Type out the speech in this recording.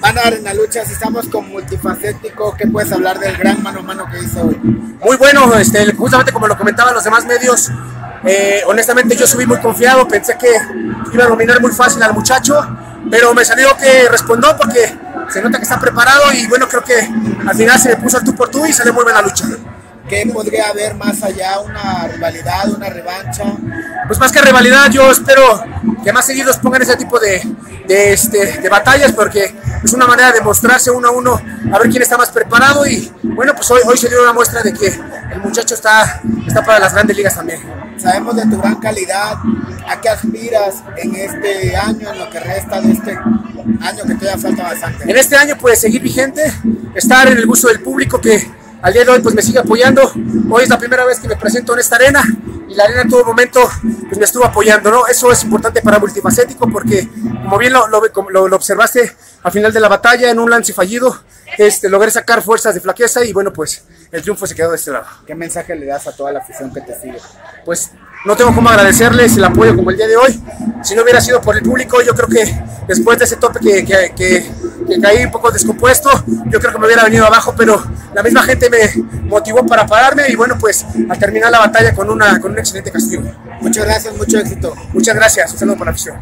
Manar, en la lucha, si estamos con multifacético, ¿qué puedes hablar del gran mano a mano que hizo hoy? Muy bueno, este, justamente como lo comentaban los demás medios, eh, honestamente yo subí muy confiado, pensé que iba a dominar muy fácil al muchacho, pero me salió que respondió porque se nota que está preparado y bueno, creo que al final se le puso el tú por tú y salió muy buena lucha. ¿Qué podría haber más allá? ¿Una rivalidad, una revancha? Pues más que rivalidad, yo espero que más seguidos pongan ese tipo de, de, este, de batallas porque es una manera de mostrarse uno a uno, a ver quién está más preparado y bueno, pues hoy, hoy se dio una muestra de que el muchacho está, está para las grandes ligas también. Sabemos de tu gran calidad, ¿a qué aspiras en este año, en lo que resta de este año que todavía falta bastante? En este año pues seguir vigente, estar en el gusto del público que al día de hoy pues me sigue apoyando. Hoy es la primera vez que me presento en esta arena y la arena en todo momento pues me estuvo apoyando, ¿no? Eso es importante para Multifacético porque como bien lo, lo, lo, lo observaste al final de la batalla en un lance fallido, este, logré sacar fuerzas de flaqueza y bueno pues el triunfo se quedó de este lado. ¿Qué mensaje le das a toda la afición que te sigue? Pues no tengo cómo agradecerles el apoyo como el día de hoy. Si no hubiera sido por el público, yo creo que después de ese tope que, que, que, que caí un poco descompuesto, yo creo que me hubiera venido abajo, pero la misma gente me motivó para pararme y bueno, pues al terminar la batalla con, una, con un excelente castigo. Muchas gracias, mucho éxito. Muchas gracias, un saludo para la afición.